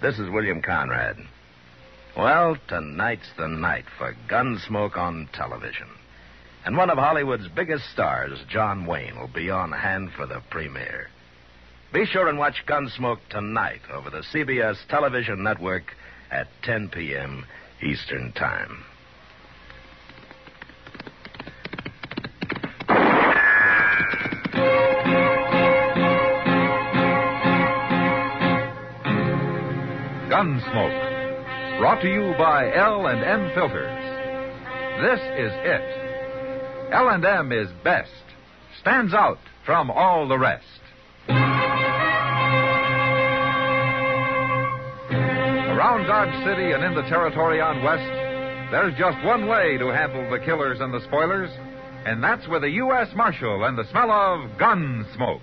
This is William Conrad. Well, tonight's the night for Gunsmoke on television. And one of Hollywood's biggest stars, John Wayne, will be on hand for the premiere. Be sure and watch Gunsmoke tonight over the CBS television network at 10 p.m. Eastern Time. Gunsmoke, brought to you by L&M Filters. This is it. L&M is best. Stands out from all the rest. Around Dodge City and in the territory on West, there's just one way to handle the killers and the spoilers, and that's with a U.S. Marshal and the smell of gun smoke.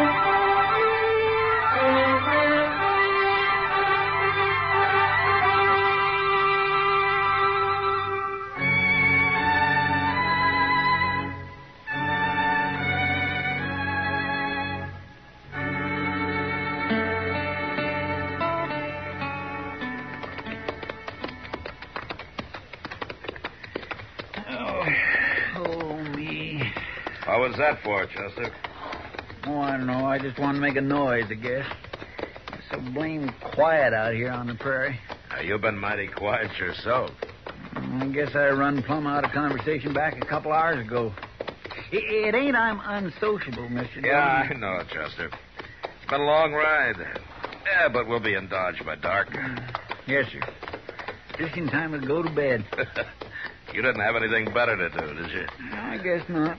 What was that for, Chester? Oh, I don't know. I just wanted to make a noise, I guess. It's so blame quiet out here on the prairie. Now, you've been mighty quiet yourself. I guess I run plumb out of conversation back a couple hours ago. It, it ain't I'm unsociable, Mr. Yeah, I know, Chester. It's been a long ride. Yeah, but we'll be in Dodge by dark. Mm. Yes, sir. Just in time to go to bed. you didn't have anything better to do, did you? I guess not.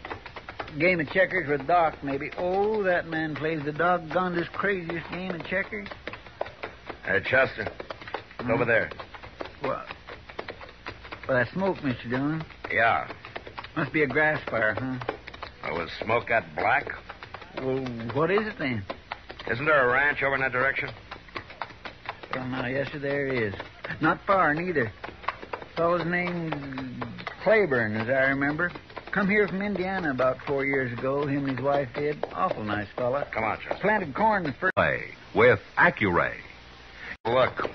Game of checkers with Doc, maybe. Oh, that man plays the doggonedest, craziest game of checkers. Hey, Chester. It's over hmm. there. What? Well, that smoke, Mr. Dillon. Yeah. Must be a grass fire, huh? Oh, was smoke that black? Well, what is it then? Isn't there a ranch over in that direction? Well, now, yes, sir, there is. Not far, neither. Fellow's named Claiborne, as I remember. Come here from Indiana about four years ago. Him and his wife did. Awful nice fella. Come on, Chester. Planted corn the first. Play with Accuray. Look.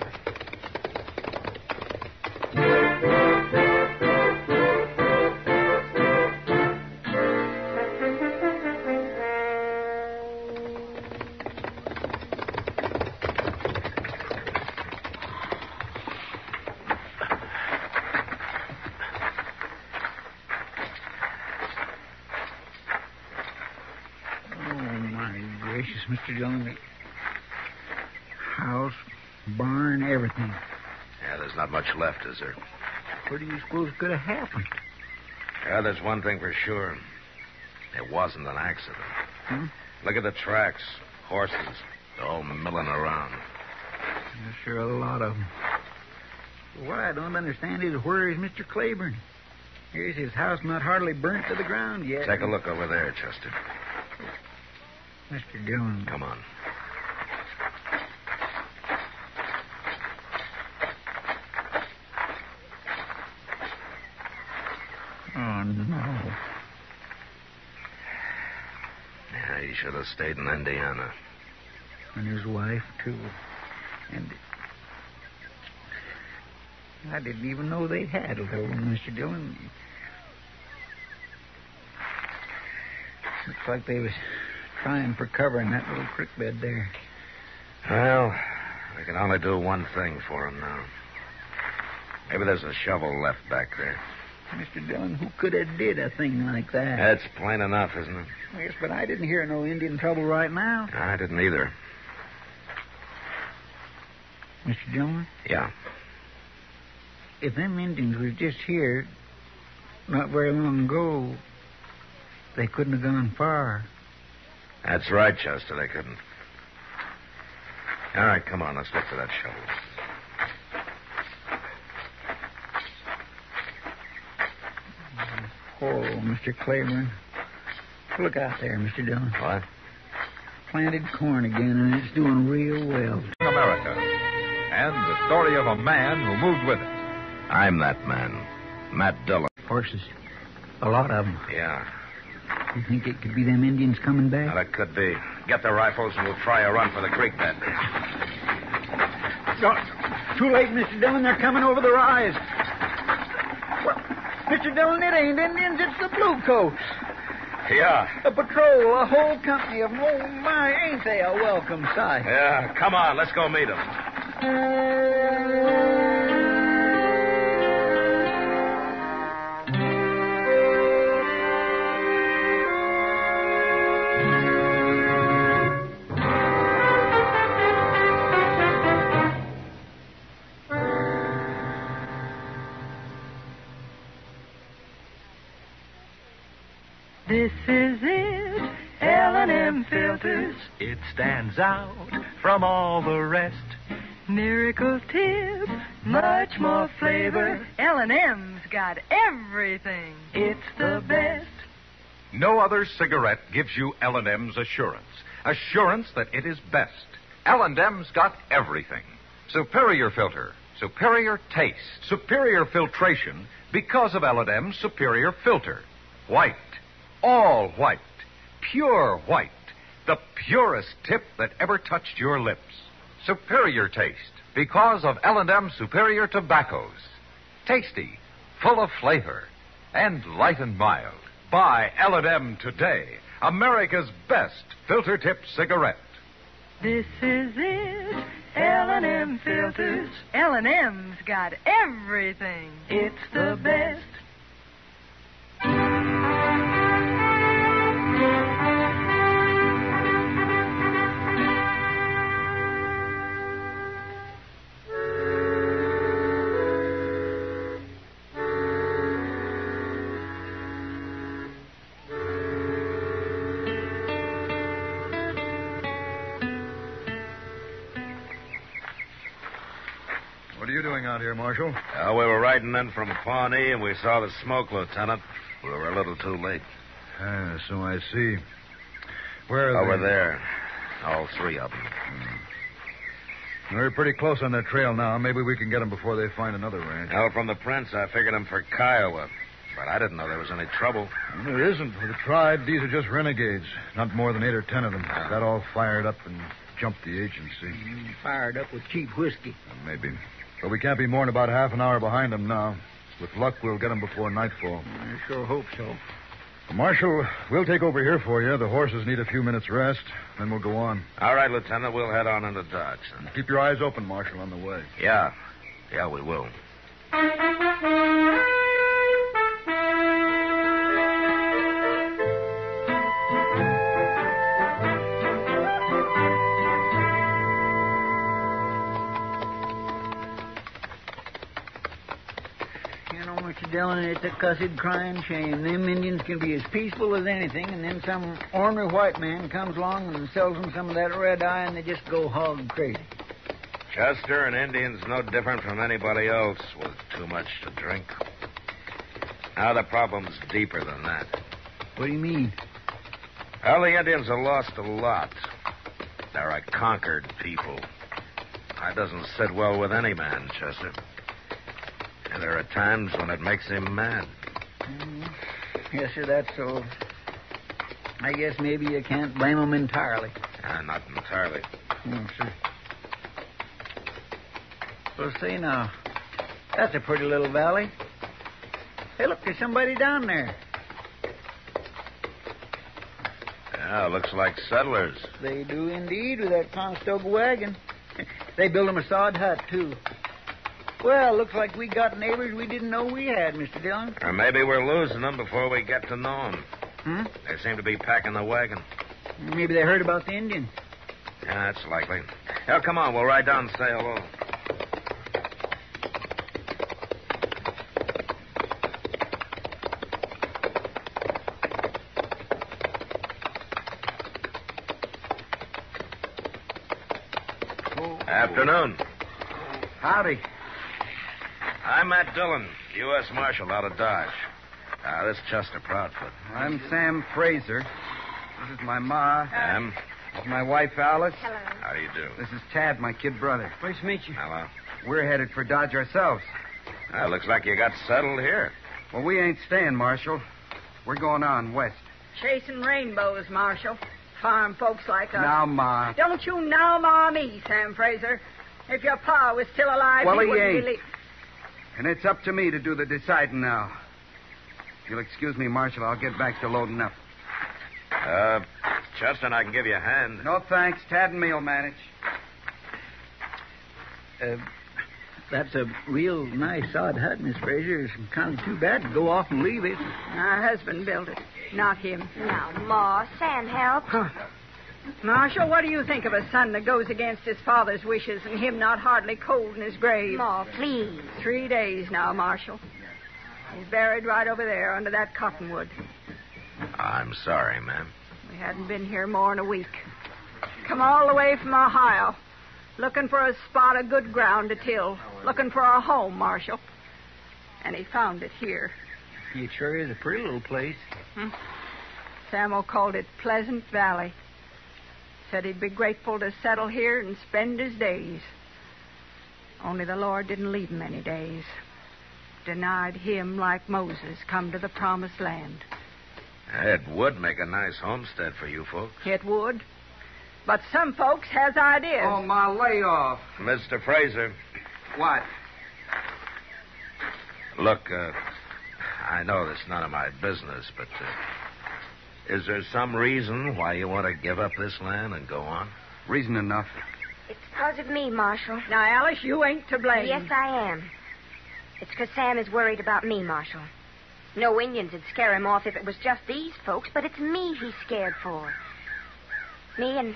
House, barn, everything. Yeah, there's not much left, is there? What do you suppose could have happened? Yeah, there's one thing for sure. It wasn't an accident. Hmm? Look at the tracks. Horses. They're all milling around. Yes, sir, a lot of them. What I don't understand is where is Mr. Claiborne? Here's his house not hardly burnt to the ground yet. Take a look over there, Chester. Mr. Dillon. Come on. Oh, no. Yeah, he should have stayed in Indiana. And his wife, too. And I didn't even know they had a little one, Mr. Dillon. Looks like they was trying for cover in that little creek bed there. Well, we can only do one thing for him now. Maybe there's a shovel left back there. Mr. Dillon, who could have did a thing like that? That's plain enough, isn't it? Yes, but I didn't hear no Indian trouble right now. I didn't either. Mr. Dillon, Yeah. if them Indians was just here not very long ago, they couldn't have gone far. That's right, Chester. They couldn't. All right, come on. Let's look for that shovel. Oh, Mr. Claiborne. Look out there, Mr. Dillon. What? Planted corn again, and it's doing real well. America. And the story of a man who moved with it. I'm that man. Matt Dillon. Horses. A lot of them. Yeah. You think it could be them Indians coming back? Well, it could be. Get the rifles and we'll try a run for the creek then. No, too late, Mr. Dillon. They're coming over the rise. Mr. Dillon, it ain't Indians. It's the Bluecoats. Yeah. A patrol, a whole company of them. Oh, my, ain't they a welcome sight? Yeah. Come on. Let's go meet them. Stands out from all the rest. Miracle tip, much more flavor. L&M's got everything. It's the best. No other cigarette gives you L&M's assurance. Assurance that it is best. L&M's got everything. Superior filter, superior taste, superior filtration because of L&M's superior filter. White, all white, pure white, the purest tip that ever touched your lips. Superior taste because of L&M superior tobaccos. Tasty, full of flavor, and light and mild. Buy L&M today, America's best filter tip cigarette. This is it, L&M Filters. L&M's got everything. It's the best. Marshal? Uh, we were riding in from Pawnee and we saw the smoke, Lieutenant. We were a little too late. Ah, so I see. Where are Over they? there. All three of them. We're pretty close on their trail now. Maybe we can get them before they find another ranch. Well, from the prints, I figured them for Kiowa. But I didn't know there was any trouble. There isn't. For the tribe, these are just renegades. Not more than eight or ten of them. Got all fired up and jumped the agency. Fired up with cheap whiskey. Maybe. But we can't be more than about half an hour behind them now. With luck, we'll get them before nightfall. I sure hope so. Marshal, we'll take over here for you. The horses need a few minutes rest. Then we'll go on. All right, Lieutenant, we'll head on into Dodge. then. Keep your eyes open, Marshal, on the way. Yeah. Yeah, we will. It's a cussed crying shame. Them Indians can be as peaceful as anything, and then some ornery white man comes along and sells them some of that red eye, and they just go hog crazy. Chester, an Indian's no different from anybody else with too much to drink. Now, the problem's deeper than that. What do you mean? Well, the Indians have lost a lot. They're a conquered people. That doesn't sit well with any man, Chester. And there are times when it makes him mad. Mm, Yes, sir, that's so. I guess maybe you can't blame him entirely. Ah, not entirely. No, sir. Well, see now, that's a pretty little valley. Hey, look, there's somebody down there. Yeah, looks like settlers. They do indeed with that Conestoga wagon. They built 'em a sod hut, too. Well, looks like we got neighbors we didn't know we had, Mr. Dillon. Or maybe we're losing them before we get to know them. Hmm? They seem to be packing the wagon. Maybe they heard about the Indian. Yeah, that's likely. Now, come on. We'll ride down and say hello. Oh. Afternoon. Howdy. I'm Matt Dillon, U.S. Marshal out of Dodge. Ah, this is Chester Proudfoot. I'm Sam Fraser. This is my ma. Sam, This is my wife, Alice. Hello. How do you do? This is Tad, my kid brother. Nice to meet you. Hello. We're headed for Dodge ourselves. Uh, looks like you got settled here. Well, we ain't staying, Marshal. We're going on west. Chasing rainbows, Marshal. Farm folks like us. Now, Ma. Don't you now ma me, Sam Fraser. If your pa was still alive, Well, he, he wouldn't ain't. believe. And it's up to me to do the deciding now. If you'll excuse me, Marshal, I'll get back to loading up. Uh, Chester I can give you a hand. No thanks. Tad and me'll manage. Uh, that's a real nice odd hut, Miss Fraser. It's kind of too bad to go off and leave it. My husband built it, not him. Now, Ma, Sam, help. Marshal, what do you think of a son that goes against his father's wishes and him not hardly cold in his grave? Ma, please. Three days now, Marshal. He's buried right over there under that cottonwood. I'm sorry, ma'am. We hadn't been here more than a week. Come all the way from Ohio, looking for a spot of good ground to till, looking for a home, Marshal. And he found it here. It sure is a pretty little place. Hmm. Samuel called it Pleasant Valley. Said he'd be grateful to settle here and spend his days. Only the Lord didn't leave him any days. Denied him, like Moses, come to the promised land. It would make a nice homestead for you folks. It would. But some folks has ideas. Oh, my layoff. Mr. Fraser, What? look, uh, I know this is none of my business, but uh, is there some reason why you want to give up this land and go on? Reason enough. It's because of me, Marshal. Now, Alice, you ain't to blame. Yes, I am. It's because Sam is worried about me, Marshal. No Indians would scare him off if it was just these folks, but it's me he's scared for. Me and.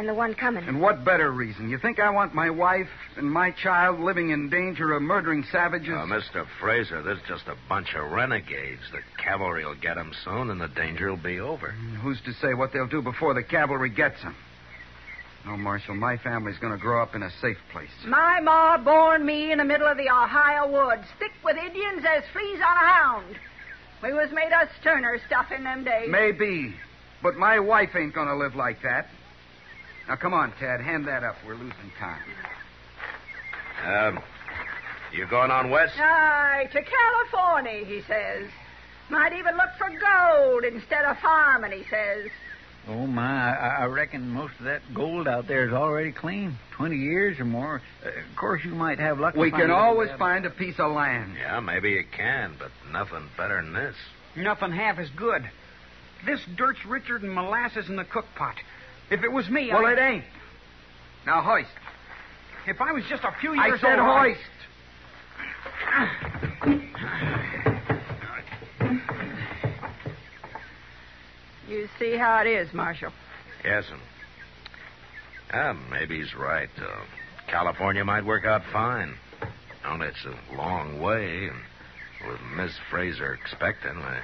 And the one coming. And what better reason? You think I want my wife and my child living in danger of murdering savages? Uh, Mr. Fraser, there's just a bunch of renegades. The cavalry will get 'em soon, and the danger will be over. Who's to say what they'll do before the cavalry gets them? No, Marshal, my family's going to grow up in a safe place. My ma born me in the middle of the Ohio woods, thick with Indians as fleas on a hound. We was made of sterner stuff in them days. Maybe. But my wife ain't going to live like that. Now, come on, Tad. Hand that up. We're losing time. Um, you going on west? Aye, to California, he says. Might even look for gold instead of farming, he says. Oh, my. I, I reckon most of that gold out there is already clean. Twenty years or more. Uh, of course, you might have luck. We find can always find a piece of land. Yeah, maybe you can, but nothing better than this. Nothing half as good. This dirt's richer than molasses in the cook pot. If it was me, Well, I... it ain't. Now, hoist. If I was just a few I years said old... I- hoist. You see how it is, Marshal. Yes, and ah, maybe he's right. Uh, California might work out fine. Only it's a long way, and with Miss Fraser expecting, uh,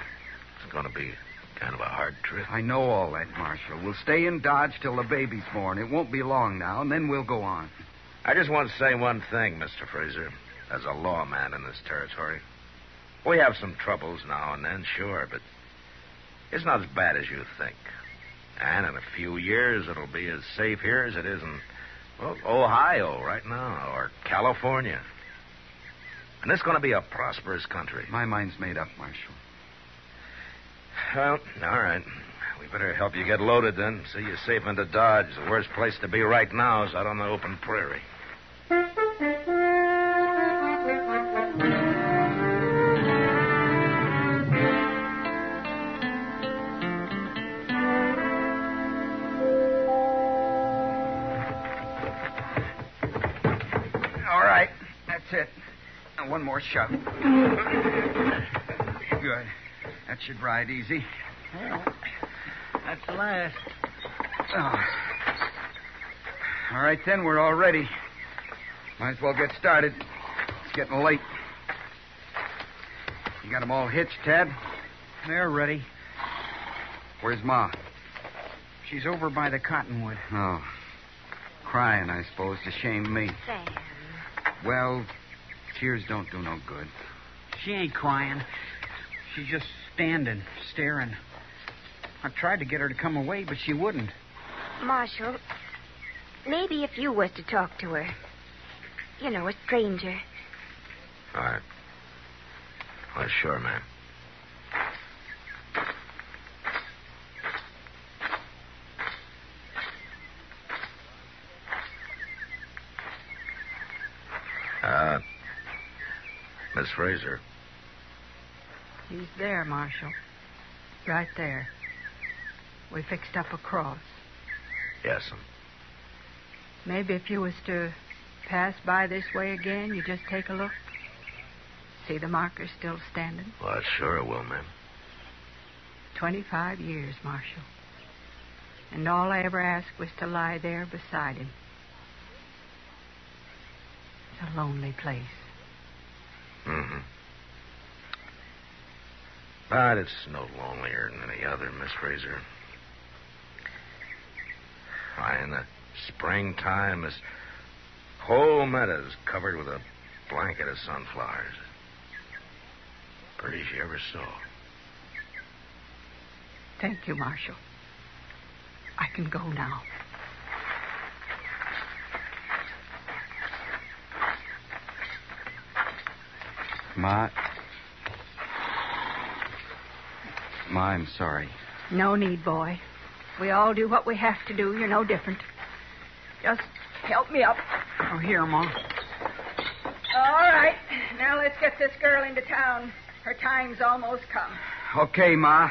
it's going to be kind of a hard trip. I know all that, Marshal. We'll stay in Dodge till the baby's born. It won't be long now, and then we'll go on. I just want to say one thing, Mr. Fraser. As a lawman in this territory, we have some troubles now and then, sure, but it's not as bad as you think. And in a few years, it'll be as safe here as it is in well, Ohio right now, or California. And it's going to be a prosperous country. My mind's made up, Marshal. Well, all right. We better help you get loaded then. See you safe into Dodge. The worst place to be right now is out on the open prairie. All right. That's it. One more shove. Good. That should ride easy. Well, That's the last. Oh. All right, then. We're all ready. Might as well get started. It's getting late. You got 'em all hitched, Ted? They're ready. Where's Ma? She's over by the cottonwood. Oh. crying, I suppose, to shame me. Sam. Well, tears don't do no good. She ain't crying. She's just standing, staring. I tried to get her to come away, but she wouldn't. Marshal, maybe if you was to talk to her. You know, a stranger. All right. Well, sure, ma'am. Uh, Miss Fraser. He's there, Marshal. Right there. We fixed up a cross. Yes'm. Maybe if you was to pass by this way again, you just take a look. See the marker still standing? Well, sure it will, ma'am. Twenty-five years, Marshal. And all I ever asked was to lie there beside him. It's a lonely place. Mm-hmm. But it's no lonelier than any other, Miss Fraser. Why, in the springtime, this whole meadow's covered with a blanket of sunflowers. Pretty she ever saw. Thank you, Marshal. I can go now. Ma. Ma, I'm sorry. No need, boy. We all do what we have to do. You're no different. Just help me up. Oh, here, Ma. All right. Now let's get this girl into town. Her time's almost come. Okay, Ma.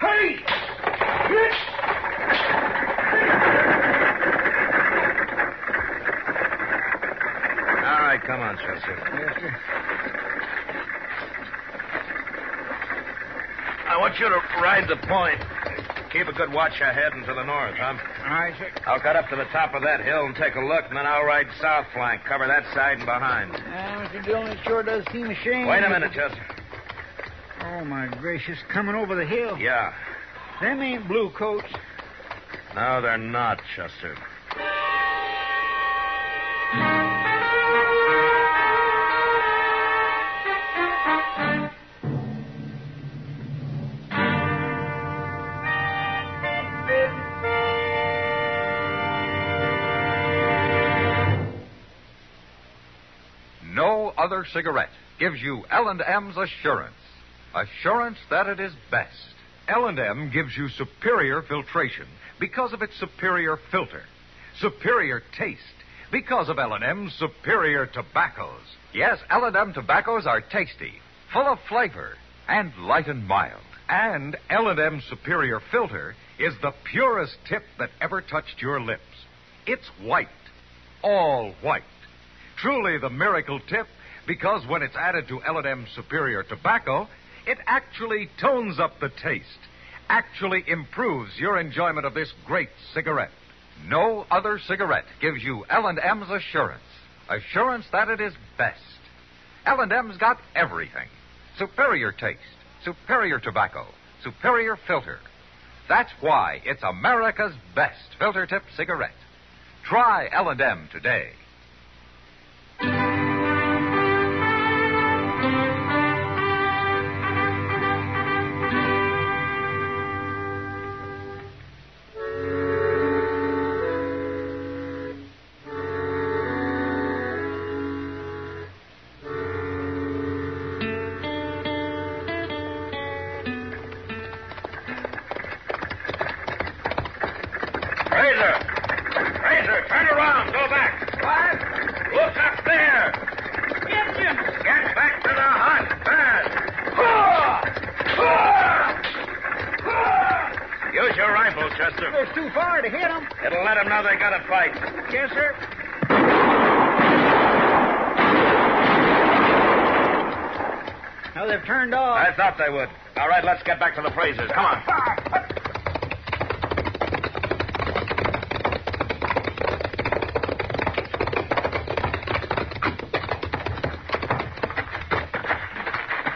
Hey! All right, come on, Chester. Yes, sir. I want you to ride the point. Keep a good watch ahead and to the north, huh? All right, sir. I'll cut up to the top of that hill and take a look, and then I'll ride south flank, cover that side and behind. Uh, Mr. Dillon, it sure does seem a shame. Wait a minute, Chester. Oh, my gracious. Coming over the hill. Yeah. Them ain't blue coats. No, they're not, Chester. Cigarette gives you L&M's assurance. Assurance that it is best. L&M gives you superior filtration because of its superior filter. Superior taste because of L&M's superior tobaccos. Yes, L&M tobaccos are tasty, full of flavor, and light and mild. And L&M's superior filter is the purest tip that ever touched your lips. It's white, all white. Truly the miracle tip because when it's added to L&M Superior Tobacco, it actually tones up the taste, actually improves your enjoyment of this great cigarette. No other cigarette gives you L&M's assurance, assurance that it is best. L&M's got everything. Superior taste, superior tobacco, superior filter. That's why it's America's best filter tip cigarette. Try L&M today. Chester. It's too far to hit them. It'll let them know they got a fight. Yes, sir. Now they've turned off. I thought they would. All right, let's get back to the Frasers. Come on.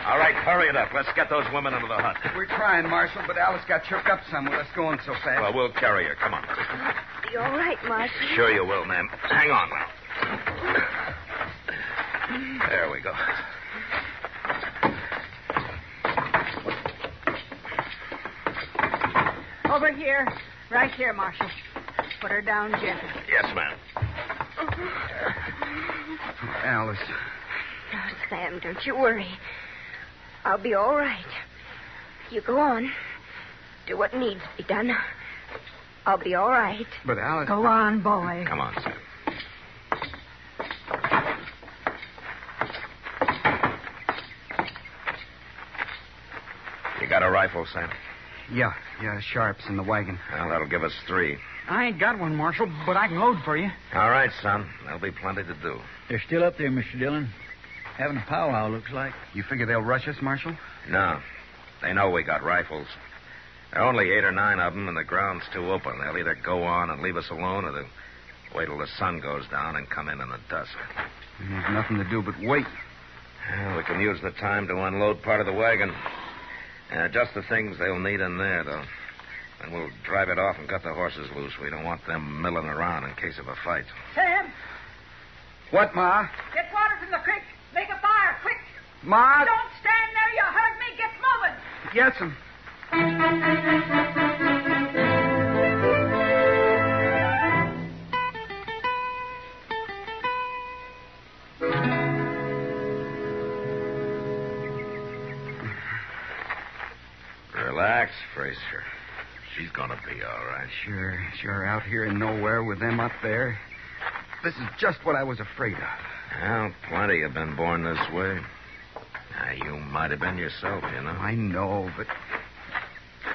All right, hurry it up. Let's get those women into the hut. We're trying, Marshal, but Alice got shook up some with us going so fast. Well, we'll carry her. Come on. The be all right, Marshal. Sure you will, ma'am. Hang on. Now. There we go. Over here. Right here, Marshal. Put her down gentle. Yes, ma'am. Oh. Alice. Oh, Sam, don't you worry. I'll be all right. You go on. Do what needs to be done. I'll be all right. But Alice. Go on, boy. Come on, Sam. You got a rifle, Sam? Yeah, yeah, Sharps in the wagon. Well, that'll give us three. I ain't got one, Marshal, but I can load for you. All right, son. There'll be plenty to do. They're still up there, Mr. Dillon. Having a powwow, looks like. You figure they'll rush us, Marshal? No. They know we got rifles. There are only eight or nine of them, and the ground's too open. They'll either go on and leave us alone, or they'll wait till the sun goes down and come in in the dusk. There's nothing to do but wait. Well, we can use the time to unload part of the wagon. Uh, just the things they'll need in there, though. And we'll drive it off and cut the horses loose. We don't want them milling around in case of a fight. Sam, What, Ma? get water from the creek. Make a fire, quick. Ma? Don't stand there. You heard me. Get moving. Yes'm. Relax, Fraser. She's gonna be all right. Sure, sure, out here in nowhere with them up there. This is just what I was afraid of. Well, plenty have been born this way. Now, you might have been yourself, you know. I know, but.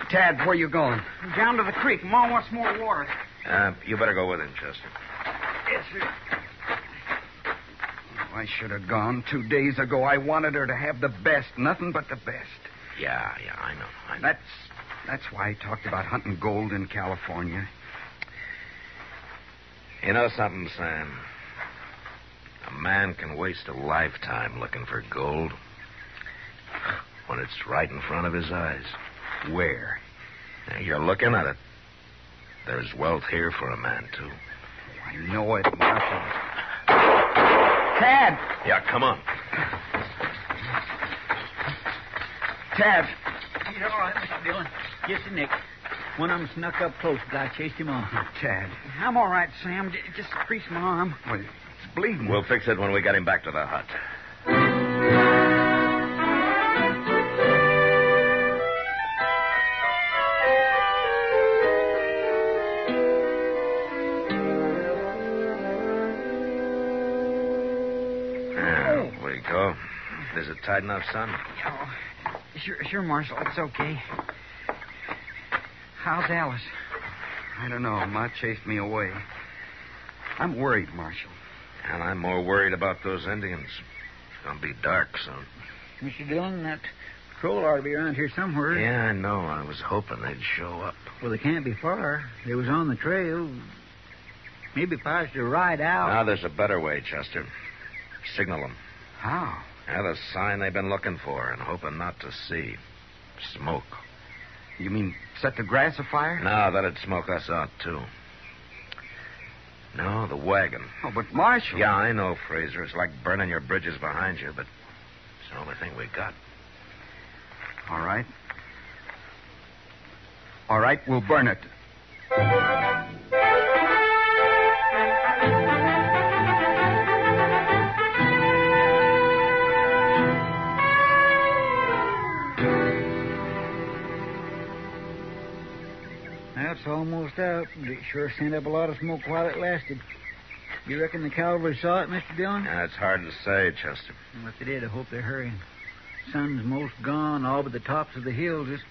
Tad, where you going? Down to the creek. Mom wants more water. Uh, you better go with him, Chester. Yes, sir. I should have gone two days ago. I wanted her to have the best, nothing but the best. Yeah, yeah, I know. I know. That's that's why I talked about hunting gold in California. You know something, Sam? A man can waste a lifetime looking for gold when it's right in front of his eyes. Where? Now, you're looking at it. There's wealth here for a man, too. I know it, Marshal. Tad! Yeah, come on. Tad! He's all right, Mr. Dillon. Just a nick. One of them snuck up close, but I chased him off. Tad. I'm all right, Sam. J- just crease my arm. Well, it's bleeding. We'll fix it when we get him back to the hut. There go. Is it tight enough, son? Oh, sure, sure, Marshal. It's okay. How's Alice? I don't know. Ma chased me away. I'm worried, Marshal. And I'm more worried about those Indians. It's going to be dark soon. Mr. Dillon, that patrol ought to be around here somewhere. Yeah, I know. I was hoping they'd show up. Well, they can't be far. They was on the trail. Maybe if I was to ride out. Now, there's a better way, Chester. Signal them. How? Yeah, the sign they've been looking for and hoping not to see. Smoke. You mean set the grass afire? No, that'd smoke us out, too. No, the wagon. Oh, but Marshal. Yeah, I know, Fraser. It's like burning your bridges behind you, but it's the only thing we got. All right. All right, we'll burn it. Almost out. It sure sent up a lot of smoke while it lasted. You reckon the cavalry saw it, Mr. Dillon? Yeah, it's hard to say, Chester. Well, if they did, I hope they're hurrying. Sun's most gone, all but the tops of the hills. This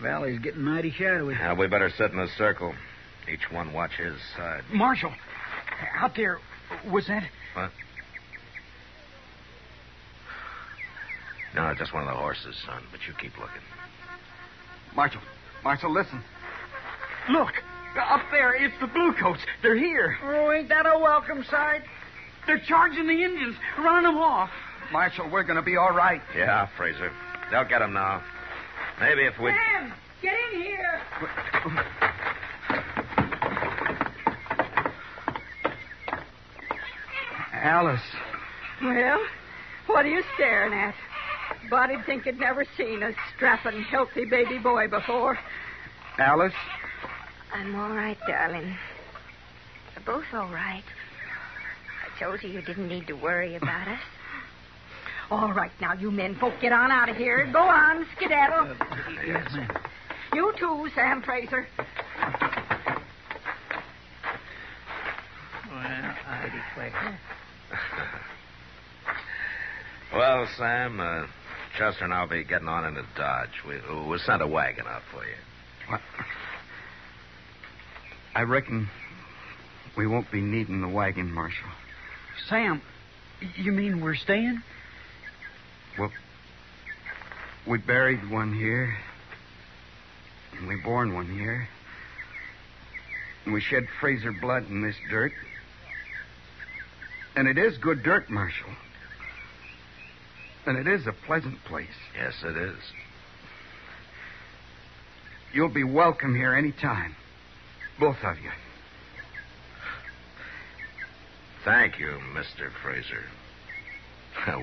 valley's getting mighty shadowy. Yeah, we better sit in a circle. Each one watch his side. Marshal, out there, was that? What? No, just one of the horses, son, but you keep looking. Marshal. Marshal, listen. Look, up there, it's the bluecoats. They're here. Oh, ain't that a welcome sight? They're charging the Indians, running them off. Marshal, we're going to be all right. Yeah, Fraser. They'll get them now. Maybe if we. Sam, get in here. Alice. Well, what are you staring at? Body'd think you'd never seen a strapping, healthy baby boy before. Alice, I'm all right, darling. We're both all right. I told you you didn't need to worry about us. All right, now, you men folk, get on out of here. Go on, skedaddle. Yes, ma'am. You too, Sam Fraser. Well, I declare. Well, Sam, uh, Chester and I'll be getting on in into Dodge. We, we sent a wagon out for you. What? I reckon we won't be needing the wagon, Marshal. Sam, you mean we're staying? Well, we buried one here, and we born one here. And we shed Fraser blood in this dirt. And it is good dirt, Marshal. And it is a pleasant place. Yes, it is. You'll be welcome here any time. Both of you. Thank you, Mr. Fraser.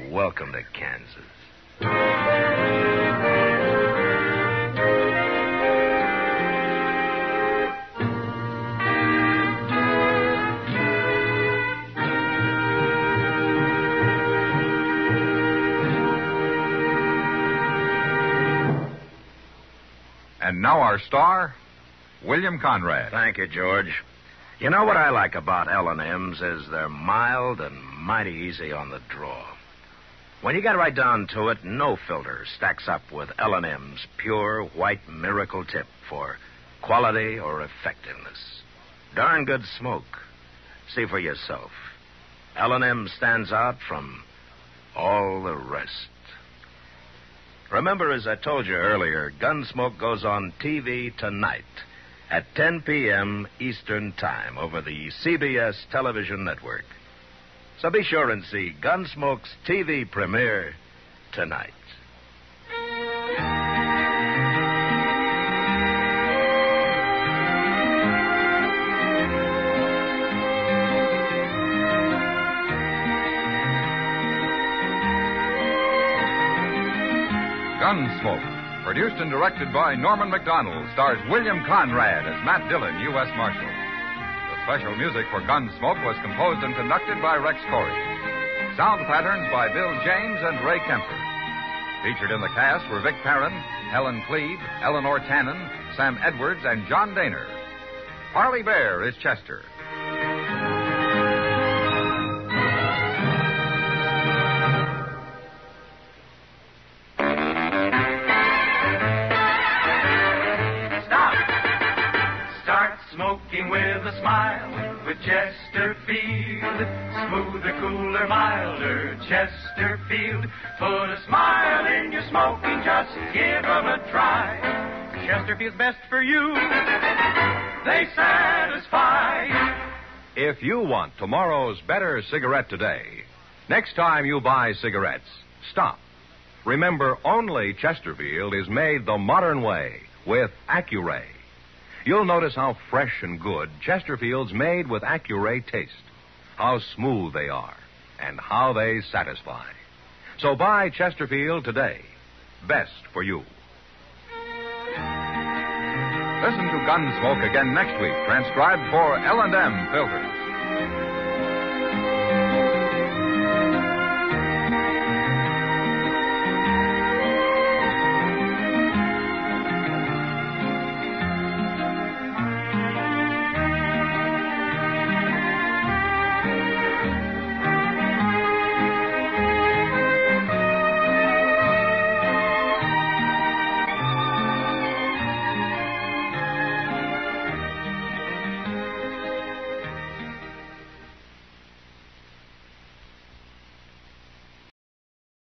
Welcome to Kansas. And now our star, William Conrad. Thank you, George. You know what I like about L&M's is they're mild and mighty easy on the draw. When you get right down to it, no filter stacks up with L&M's pure white miracle tip for quality or effectiveness. Darn good smoke. See for yourself. L&M stands out from all the rest. Remember, as I told you earlier, Gunsmoke goes on TV tonight at 10 p.m. Eastern Time over the CBS television network. So be sure and see Gunsmoke's TV premiere tonight. Gunsmoke, produced and directed by Norman MacDonnell, stars William Conrad as Matt Dillon, U.S. Marshal. The special music for Gunsmoke was composed and conducted by Rex Koury. Sound patterns by Bill James and Ray Kemper. Featured in the cast were Vic Perrin, Helen Kleeb, Eleanor Tannen, Sam Edwards, and John Dehner. Parley Baer is Chester. Smoother, cooler, milder Chesterfield. Put a smile in your smoking, just give 'em a try. Chesterfield's best for you. They satisfy. If you want tomorrow's better cigarette today, next time you buy cigarettes, stop. Remember, only Chesterfield is made the modern way with Accuray. You'll notice how fresh and good Chesterfield's made with Accuray taste, how smooth they are, and how they satisfy. So buy Chesterfield today. Best for you. Listen to Gunsmoke again next week, transcribed for L&M Filters.